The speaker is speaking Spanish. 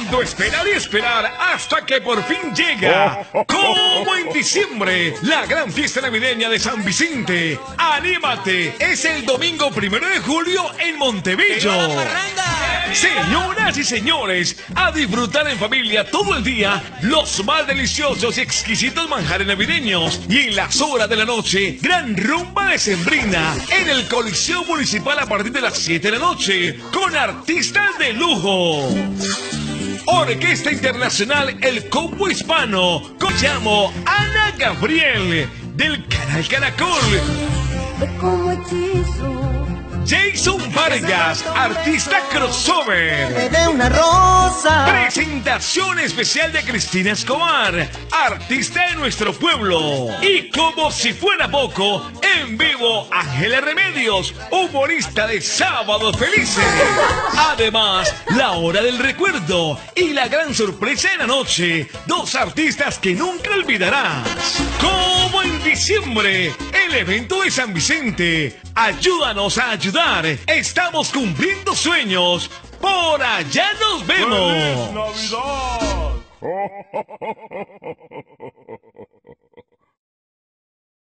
tanto esperar y esperar hasta que por fin llega. Como en diciembre, la gran fiesta navideña de San Vicente. ¡Anímate! Es el domingo primero de julio en Montevideo. Señoras y señores, a disfrutar en familia todo el día los más deliciosos y exquisitos manjares navideños. Y en las horas de la noche, gran rumba de Sembrina en el Coliseo Municipal a partir de las 7 de la noche con artistas de lujo. Orquesta Internacional El Combo Hispano. Con llamo Ana Gabriel del canal Caracol. Jason Vargas, artista crossover. de una rosa. Presentación especial de Cristina Escobar, artista de nuestro pueblo. Y como si fuera poco, en vivo Ángela Remedios, humorista de Sábado Felices. Además, la hora del recuerdo y la gran sorpresa de la noche. Dos artistas que nunca olvidarás. Como en diciembre, el evento de San Vicente. Ayúdanos a ayudar. Estamos cumpliendo sueños. Por allá nos vemos. ¡Feliz Navidad!